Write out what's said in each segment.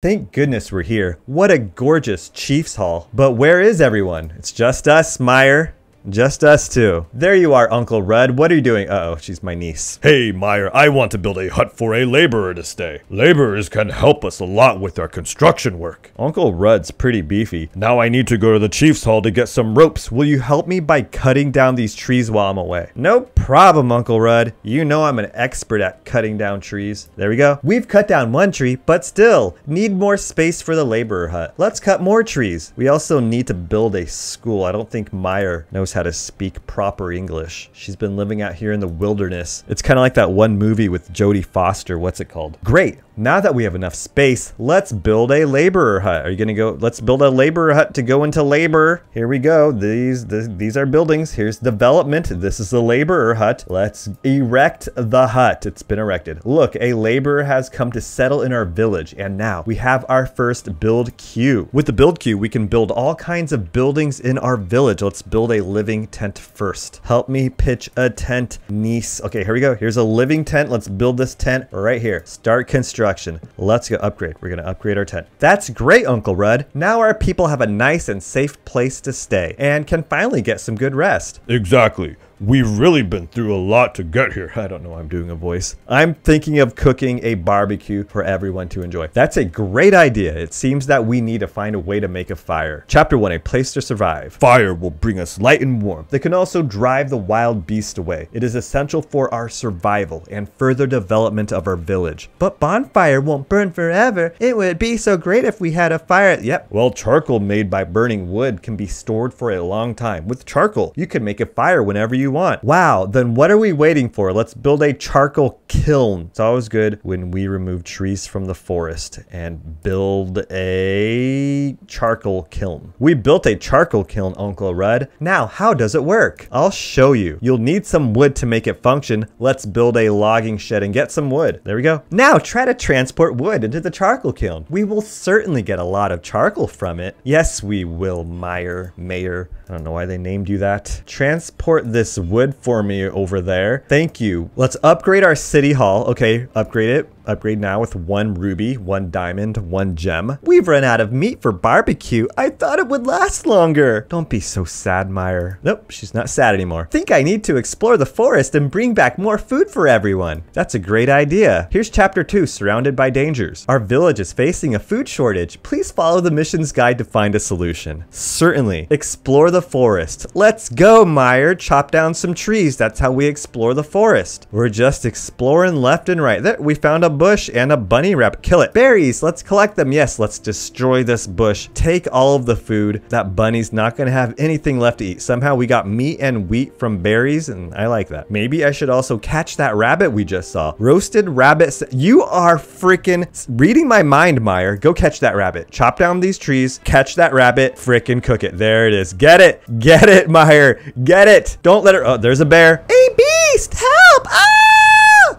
Thank goodness we're here. What a gorgeous Chiefs Hall. But where is everyone? It's just us, Meyer. Just us two. There you are, Uncle Rudd. What are you doing? Uh oh she's my niece. Hey, Meyer, I want to build a hut for a laborer to stay. Laborers can help us a lot with our construction work. Uncle Rudd's pretty beefy. Now I need to go to the chief's hall to get some ropes. Will you help me by cutting down these trees while I'm away? No problem, Uncle Rudd. You know I'm an expert at cutting down trees. There we go. We've cut down one tree, but still need more space for the laborer hut. Let's cut more trees. We also need to build a school. I don't think Meyer knows how how to speak proper English. She's been living out here in the wilderness. It's kind of like that one movie with Jodie Foster. What's it called? Great. Now that we have enough space, let's build a laborer hut. Are you gonna go? Let's build a laborer hut to go into labor. Here we go. These, the, these are buildings. Here's development. This is the laborer hut. Let's erect the hut. It's been erected. Look, a laborer has come to settle in our village. And now we have our first build queue. With the build queue, we can build all kinds of buildings in our village. Let's build a living tent first. Help me pitch a tent, niece. Okay, here we go. Here's a living tent. Let's build this tent right here. Start construction. Let's go upgrade. We're going to upgrade our tent. That's great, Uncle Rudd. Now our people have a nice and safe place to stay and can finally get some good rest. Exactly. We've really been through a lot to get here. I don't know I'm doing a voice. I'm thinking of cooking a barbecue for everyone to enjoy. That's a great idea. It seems that we need to find a way to make a fire. Chapter 1, A Place to Survive. Fire will bring us light and warmth. They can also drive the wild beast away. It is essential for our survival and further development of our village. But bonfire won't burn forever. It would be so great if we had a fire. Yep. Well, charcoal made by burning wood can be stored for a long time. With charcoal, you can make a fire whenever you you want. Wow, then what are we waiting for? Let's build a charcoal kiln. It's always good when we remove trees from the forest and build a charcoal kiln. We built a charcoal kiln, Uncle Rudd. Now, how does it work? I'll show you. You'll need some wood to make it function. Let's build a logging shed and get some wood. There we go. Now, try to transport wood into the charcoal kiln. We will certainly get a lot of charcoal from it. Yes, we will, Meyer, Mayor. I don't know why they named you that. Transport this wood for me over there. Thank you. Let's upgrade our city hall. Okay, upgrade it upgrade now with one ruby, one diamond, one gem. We've run out of meat for barbecue. I thought it would last longer. Don't be so sad, Meyer. Nope, she's not sad anymore. Think I need to explore the forest and bring back more food for everyone. That's a great idea. Here's chapter two, surrounded by dangers. Our village is facing a food shortage. Please follow the mission's guide to find a solution. Certainly. Explore the forest. Let's go, Meyer. Chop down some trees. That's how we explore the forest. We're just exploring left and right. There, we found a bush and a bunny rabbit. Kill it. Berries, let's collect them. Yes, let's destroy this bush. Take all of the food. That bunny's not gonna have anything left to eat. Somehow we got meat and wheat from berries and I like that. Maybe I should also catch that rabbit we just saw. Roasted rabbit. You are freaking reading my mind, Meyer. Go catch that rabbit. Chop down these trees, catch that rabbit, freaking cook it. There it is. Get it. Get it, Meyer. Get it. Don't let her. Oh, there's a bear. A beast, help.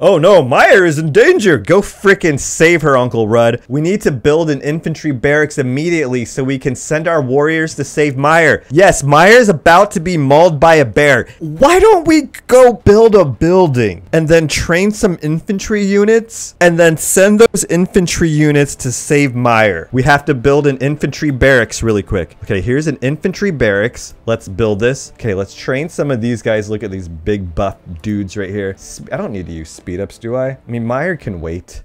Oh no, Meyer is in danger. Go frickin' save her, Uncle Rudd. We need to build an infantry barracks immediately so we can send our warriors to save Meyer. Yes, Meyer is about to be mauled by a bear. Why don't we go build a building and then train some infantry units and then send those infantry units to save Meyer? We have to build an infantry barracks really quick. Okay, here's an infantry barracks. Let's build this. Okay, let's train some of these guys. Look at these big buff dudes right here. I don't need to use speed ups, do I? I mean, Meyer can wait.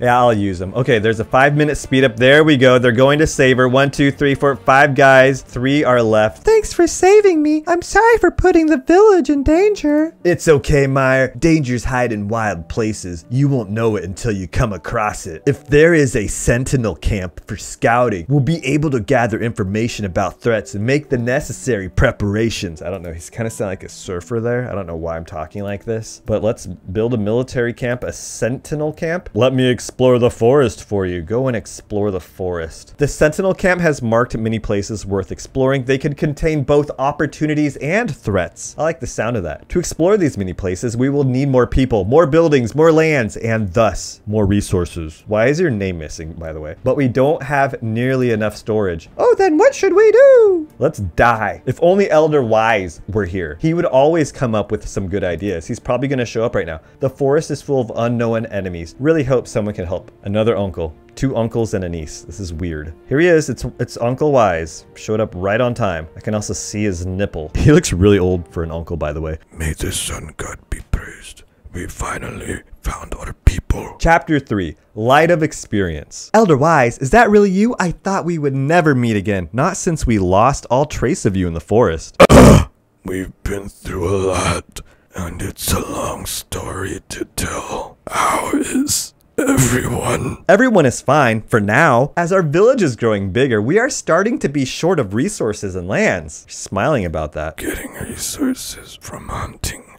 Yeah, I'll use them. Okay, there's a five minute speed up. There we go. They're going to save her. One, two, three, four, five guys. Three are left. Thanks for saving me. I'm sorry for putting the village in danger. It's okay, Meyer. Dangers hide in wild places. You won't know it until you come across it. If there is a sentinel camp for scouting, we'll be able to gather information about threats and make the necessary preparations. I don't know. He's kind of sound like a surfer there. I don't know why I'm talking like this, but let's build a military camp, a sentinel camp. Let me explain explore the forest for you. Go and explore the forest. The Sentinel Camp has marked many places worth exploring. They can contain both opportunities and threats. I like the sound of that. To explore these many places, we will need more people, more buildings, more lands, and thus more resources. Why is your name missing, by the way? But we don't have nearly enough storage. Oh, then what should we do? Let's die. If only Elder Wise were here. He would always come up with some good ideas. He's probably going to show up right now. The forest is full of unknown enemies. Really hope someone can can help. Another uncle. Two uncles and a niece. This is weird. Here he is. It's it's Uncle Wise. Showed up right on time. I can also see his nipple. He looks really old for an uncle, by the way. May the sun god be praised. We finally found our people. Chapter 3 Light of Experience. Elder Wise, is that really you? I thought we would never meet again. Not since we lost all trace of you in the forest. We've been through a lot, and it's a long story to tell. How is everyone? Everyone is fine for now. As our village is growing bigger, we are starting to be short of resources and lands. Smiling about that. Getting resources from hunting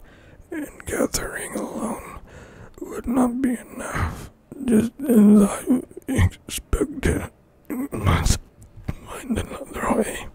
and gathering alone would not be enough. Just as I expected, we must find another way.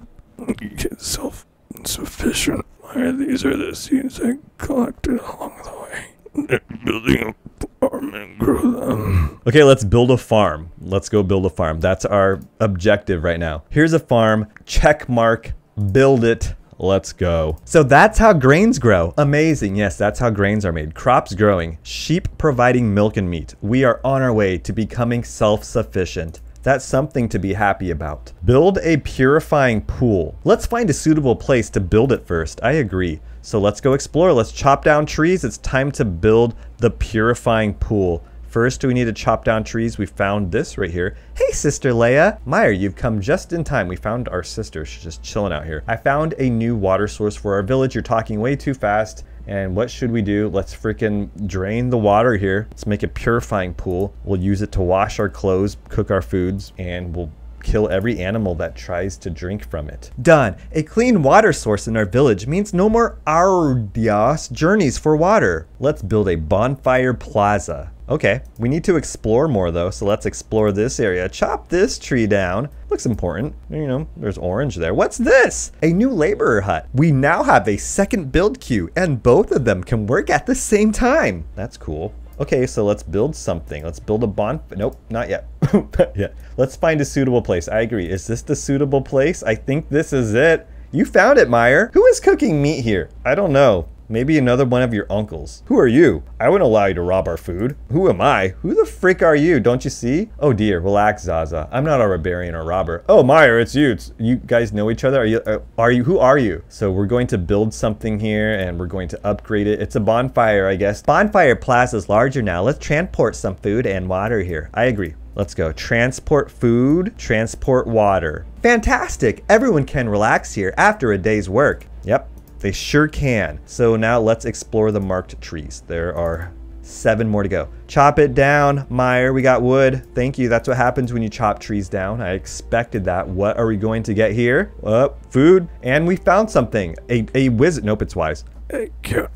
Get self-sufficient. These are the seeds I collected along the way. Building a farm and grow them. Okay, let's build a farm. Let's go build a farm. That's our objective right now. Here's a farm. Check mark. Build it. Let's go. So that's how grains grow. Amazing. Yes, that's how grains are made. Crops growing, sheep providing milk and meat. We are on our way to becoming self-sufficient. That's something to be happy about. Build a purifying pool. Let's find a suitable place to build it first. I agree. So let's go explore. Let's chop down trees. It's time to build the purifying pool. First, we need to chop down trees. We found this right here. Hey, Sister Leia. Meyer, you've come just in time. We found our sister. She's just chilling out here. I found a new water source for our village. You're talking way too fast. And what should we do? Let's freaking drain the water here. Let's make a purifying pool. We'll use it to wash our clothes, cook our foods, and we'll kill every animal that tries to drink from it. Done. A clean water source in our village means no more arduous journeys for water. Let's build a bonfire plaza. Okay, we need to explore more though, so let's explore this area. Chop this tree down. Looks important. You know, there's orange there. What's this? A new laborer hut. We now have a second build queue, and both of them can work at the same time. That's cool. Okay, so let's build something. Let's build a bond. Nope, not yet. not yet. Let's find a suitable place. I agree. Is this the suitable place? I think this is it. You found it, Meyer. Who is cooking meat here? I don't know. Maybe another one of your uncles. Who are you? I wouldn't allow you to rob our food. Who am I? Who the frick are you? Don't you see? Oh dear, relax, Zaza. I'm not a barbarian or robber. Oh, Meyer, it's you. It's, you guys know each other? Are you? Uh, are you? Who are you? So we're going to build something here and we're going to upgrade it. It's a bonfire, I guess. Bonfire Plaza is larger now. Let's transport some food and water here. I agree. Let's go. Transport food, transport water. Fantastic. Everyone can relax here after a day's work. Yep, they sure can. So now let's explore the marked trees. There are seven more to go. Chop it down, Meyer. We got wood. Thank you. That's what happens when you chop trees down. I expected that. What are we going to get here? Uh, food. And we found something. A, a wizard. Nope, it's wise. I can't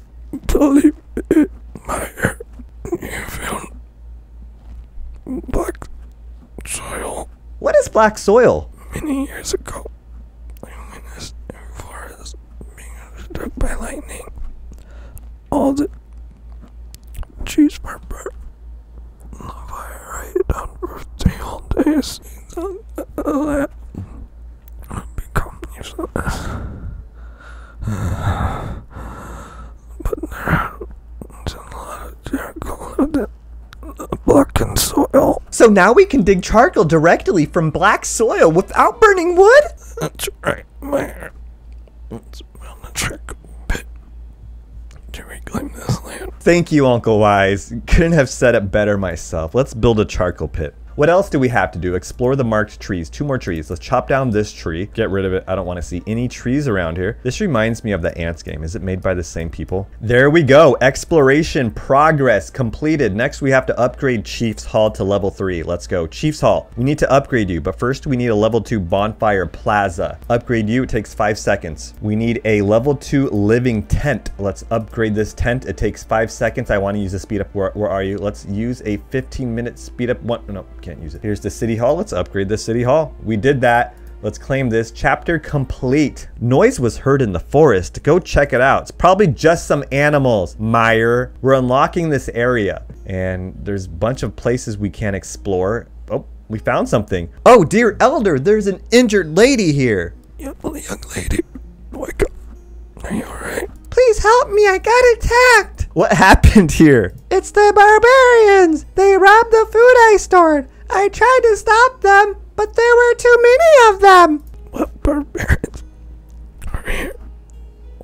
believe it, Meyer. You found black soil What is black soil? many years ago. I witnessed a forest being struck by lightning. All the trees were burnt. The fire right on for three whole days. The land become useless. But there was a lot of charcoal in the blackened soil. So now we can dig charcoal directly from black soil without burning wood? That's right, Mayor. Let's build a trick pit to reclaim this land. Thank you, Uncle Wise. Couldn't have said it better myself. Let's build a charcoal pit. What else do we have to do? Explore the marked trees. Two more trees. Let's chop down this tree. Get rid of it. I don't want to see any trees around here. This reminds me of the ants game. Is it made by the same people? There we go. Exploration progress completed. Next, we have to upgrade Chief's Hall to level 3. Let's go. Chief's Hall. We need to upgrade you, but first we need a level 2 Bonfire Plaza. Upgrade you. It takes 5 seconds. We need a level 2 Living Tent. Let's upgrade this tent. It takes 5 seconds. I want to use the speed up. Where, where are you? Let's use a 15 minute speed up. One. No, can't use it. Here's the City Hall. Let's upgrade the City Hall. We did that. Let's claim this. Chapter complete. Noise was heard in the forest. Go check it out. It's probably just some animals. Meyer. We're unlocking this area. And there's a bunch of places we can't explore. Oh, we found something. Oh, dear elder, there's an injured lady here. Young, young lady, wake up. Are you alright? Please help me. I got attacked. What happened here? It's the barbarians! They robbed the food I stored. I tried to stop them, but there were too many of them. What barbarians are here?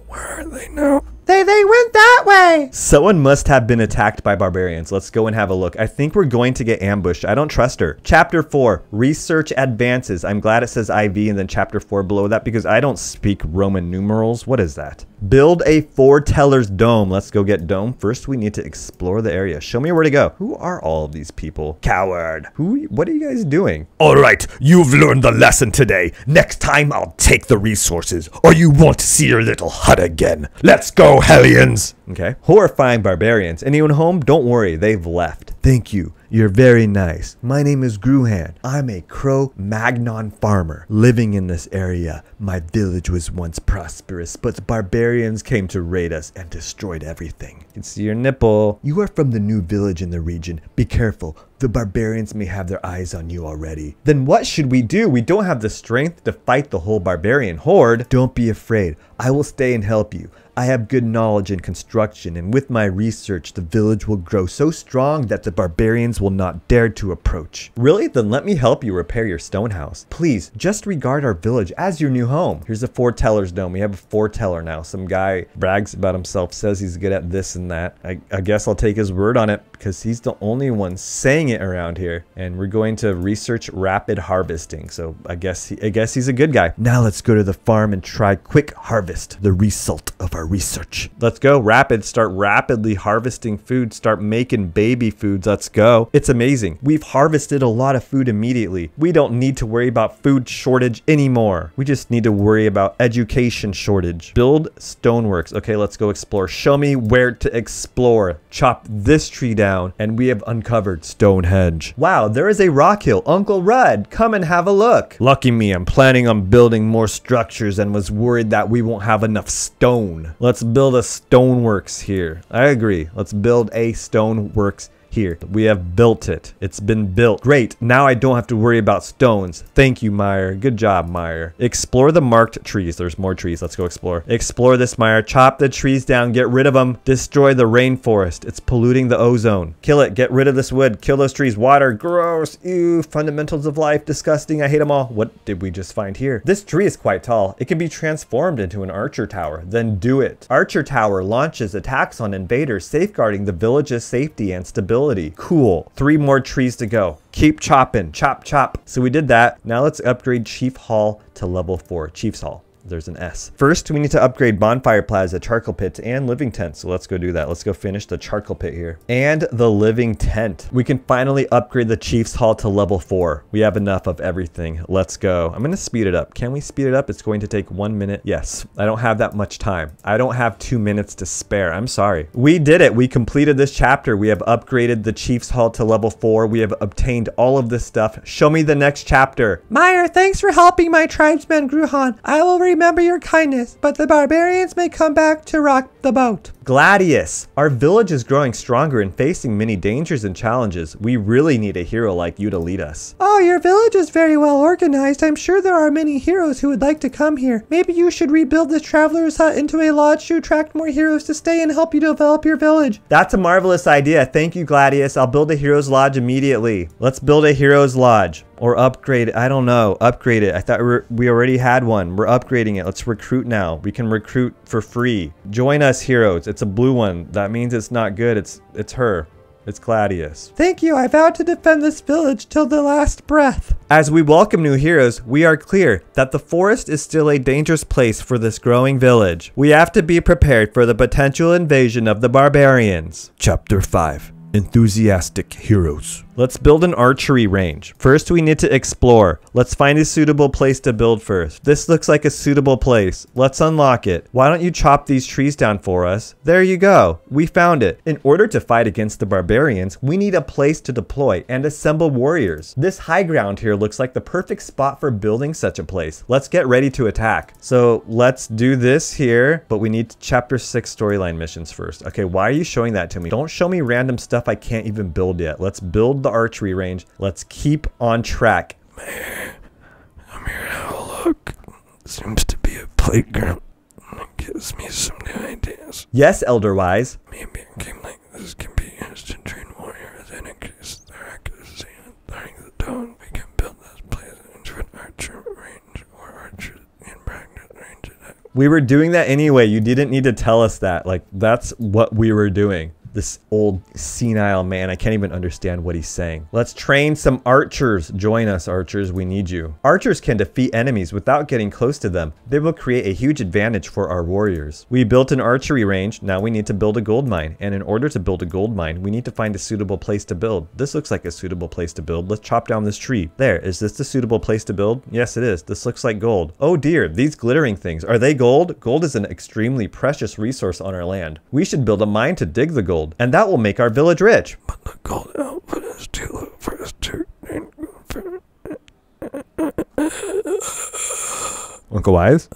Where are they now? They they went that way. Someone must have been attacked by barbarians. Let's go and have a look. I think we're going to get ambushed. I don't trust her. Chapter 4, Research Advances. I'm glad it says IV and then chapter 4 below that because I don't speak Roman numerals. What is that? Build a foreteller's dome. Let's go get dome. First, we need to explore the area. Show me where to go. Who are all of these people? Coward. Who? What are you guys doing? All right, you've learned the lesson today. Next time I'll take the resources, or you won't see your little hut again. Let's go, Hellions! Okay. Horrifying barbarians. Anyone home? Don't worry, they've left. Thank you. You're very nice. My name is Gruhan. I'm a Cro Magnon farmer living in this area. My village was once prosperous, but the barbarians came to raid us and destroyed everything. You can see your nipple. You are from the new village in the region. Be careful. The barbarians may have their eyes on you already. Then what should we do? We don't have the strength to fight the whole barbarian horde. Don't be afraid. I will stay and help you. I have good knowledge in construction, and with my research, the village will grow so strong that the barbarians will not dare to approach. Really? Then let me help you repair your stone house. Please, just regard our village as your new home. Here's a foreteller's dome. We have a foreteller now. Some guy brags about himself, says he's good at this and that. I, I guess I'll take his word on it because he's the only one saying it around here. And we're going to research rapid harvesting. So I guess he, I guess he's a good guy. Now let's go to the farm and try quick harvest, the result of our research. Let's go rapid. Start rapidly harvesting food. Start making baby foods. Let's go. It's amazing. We've harvested a lot of food immediately. We don't need to worry about food shortage anymore. We just need to worry about education shortage. Build stoneworks. Okay, let's go explore. Show me where to explore. Chop this tree down and we have uncovered Stonehenge. Wow, there is a rock hill. Uncle Rudd, come and have a look. Lucky me, I'm planning on building more structures and was worried that we won't have enough stone. Let's build a stoneworks here. I agree. Let's build a stoneworks here. We have built it. It's been built. Great. Now I don't have to worry about stones. Thank you, Meyer. Good job, Meyer. Explore the marked trees. There's more trees. Let's go explore. Explore this, Meyer. Chop the trees down. Get rid of them. Destroy the rainforest. It's polluting the ozone. Kill it. Get rid of this wood. Kill those trees. Water. Gross. Ew. Fundamentals of life. Disgusting. I hate them all. What did we just find here? This tree is quite tall. It can be transformed into an archer tower. Then do it. Archer tower launches attacks on invaders, safeguarding the village's safety and stability. Cool. Three more trees to go. Keep chopping. Chop, chop. So we did that. Now let's upgrade Chief Hall to level 4. Chief's Hall. There's an S. First, we need to upgrade Bonfire Plaza, Charcoal Pit, and Living Tent. So let's go do that. Let's go finish the Charcoal Pit here. And the Living Tent. We can finally upgrade the Chief's Hall to level 4. We have enough of everything. Let's go. I'm going to speed it up. Can we speed it up? It's going to take one minute. Yes. I don't have that much time. I don't have two minutes to spare. I'm sorry. We did it. We completed this chapter. We have upgraded the Chief's Hall to level 4. We have obtained all of this stuff. Show me the next chapter. Meyer, thanks for helping my tribesman Gruhan. I will remember your kindness, but the barbarians may come back to rock the boat. Gladius, our village is growing stronger and facing many dangers and challenges. We really need a hero like you to lead us. Oh, your village is very well organized. I'm sure there are many heroes who would like to come here. Maybe you should rebuild the traveler's hut into a lodge to attract more heroes to stay and help you develop your village. That's a marvelous idea. Thank you, Gladius. I'll build a hero's lodge immediately. Let's build a hero's lodge. Or upgrade it. I don't know. Upgrade it. I thought we, we already had one. We're upgrading it. Let's recruit now. We can recruit for free. Join us, heroes. It's a blue one. That means it's not good. It's it's her. It's Gladius. Thank you. I vow to defend this village till the last breath. As we welcome new heroes, we are clear that the forest is still a dangerous place for this growing village. We have to be prepared for the potential invasion of the barbarians. Chapter 5 Enthusiastic Heroes. Let's build an archery range. First, we need to explore. Let's find a suitable place to build first. This looks like a suitable place. Let's unlock it. Why don't you chop these trees down for us? There you go. We found it. In order to fight against the barbarians, we need a place to deploy and assemble warriors. This high ground here looks like the perfect spot for building such a place. Let's get ready to attack. So let's do this here, but we need chapter 6 storyline missions first. Okay, why are you showing that to me? Don't show me random stuff I can't even build yet. Let's build the archery range. Let's keep on track. I'm here to have a look. Seems to be a playground. I gives me some new ideas. Yes, Elder Wise. Maybe a game like this can be used to train warriors and increase their accuracy. During the we can build this place into an archer range or archers in practice range. We were doing that anyway. You didn't need to tell us that. Like, that's what we were doing. This old senile man, I can't even understand what he's saying. Let's train some archers. Join us, archers. We need you. Archers can defeat enemies without getting close to them. They will create a huge advantage for our warriors. We built an archery range. Now we need to build a gold mine. And in order to build a gold mine, we need to find a suitable place to build. This looks like a suitable place to build. Let's chop down this tree. There, is this the suitable place to build? Yes, it is. This looks like gold. Oh dear, these glittering things. Are they gold? Gold is an extremely precious resource on our land. We should build a mine to dig the gold, and that will make our village rich. But the gold output is too low for us to. Uncle Wise?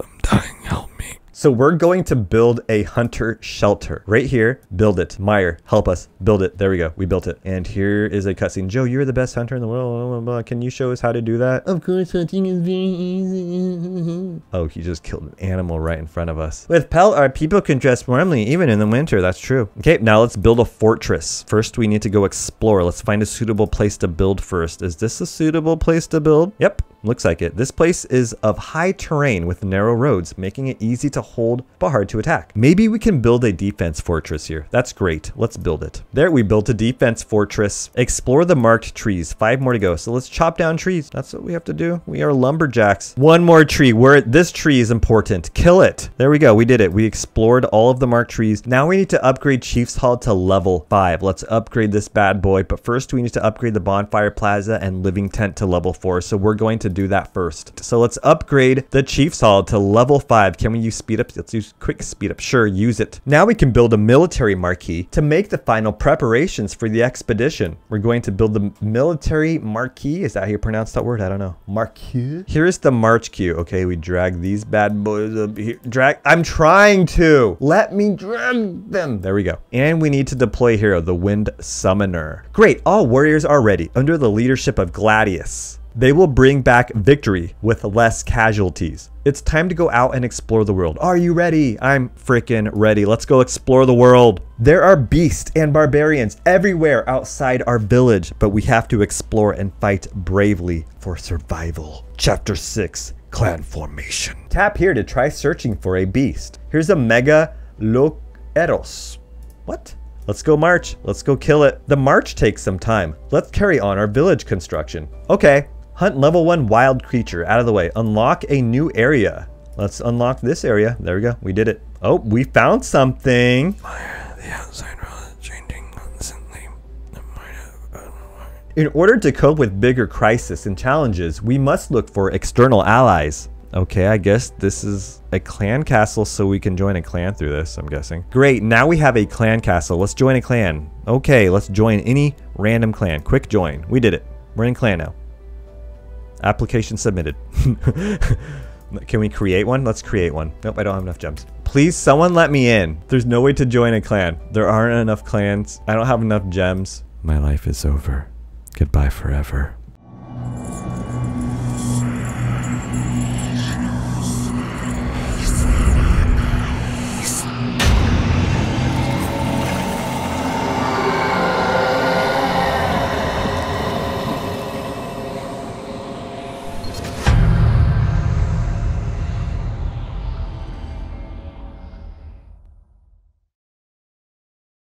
I'm dying, help me. So we're going to build a hunter shelter right here. Build it. Meyer, help us build it. There we go. We built it. And here is a cutscene. Joe, you're the best hunter in the world. Blah, blah, blah. Can you show us how to do that? Of course, hunting is very easy. Oh, he just killed an animal right in front of us. With pelt, our people can dress warmly even in the winter. That's true. Okay, now let's build a fortress. First, we need to go explore. Let's find a suitable place to build first. Is this a suitable place to build? Yep. Looks like it. This place is of high terrain with narrow roads, making it easy to hold but hard to attack. Maybe we can build a defense fortress here. That's great. Let's build it. There, we built a defense fortress. Explore the marked trees. Five more to go. So let's chop down trees. That's what we have to do. We are lumberjacks. One more tree. Where this tree is important. Kill it. There we go. We did it. We explored all of the marked trees. Now we need to upgrade Chief's Hall to level five. Let's upgrade this bad boy. But first we need to upgrade the bonfire plaza and living tent to level four. So we're going to do that first. So let's upgrade the Chief's Hall to level 5. Can we use speed up? Let's use quick speed up. Sure, use it. Now we can build a military marquee to make the final preparations for the expedition. We're going to build the military marquee. Is that how you pronounce that word? I don't know. Marquee? Here's the march queue. Okay, we drag these bad boys up here. Drag. I'm trying to. Let me drag them. There we go. And we need to deploy hero, the Wind Summoner. Great. All warriors are ready under the leadership of Gladius. They will bring back victory with less casualties. It's time to go out and explore the world. Are you ready? I'm freaking ready. Let's go explore the world. There are beasts and barbarians everywhere outside our village, but we have to explore and fight bravely for survival. Chapter 6 Clan Formation. Tap here to try searching for a beast. Here's a Mega Loceros. What? Let's go march. Let's go kill it. The march takes some time. Let's carry on our village construction. Okay. Hunt level 1 wild creature. Out of the way. Unlock a new area. Let's unlock this area. There we go. We did it. Oh, we found something. The outside world is changing constantly. In order to cope with bigger crises and challenges, we must look for external allies. Okay, I guess this is a clan castle, so we can join a clan through this, I'm guessing. Great, now we have a clan castle. Let's join a clan. Okay, let's join any random clan. Quick join. We did it. We're in clan now. Application submitted. Can we create one? Let's create one. Nope, I don't have enough gems. Please, someone let me in. There's no way to join a clan. There aren't enough clans. I don't have enough gems. My life is over. Goodbye forever.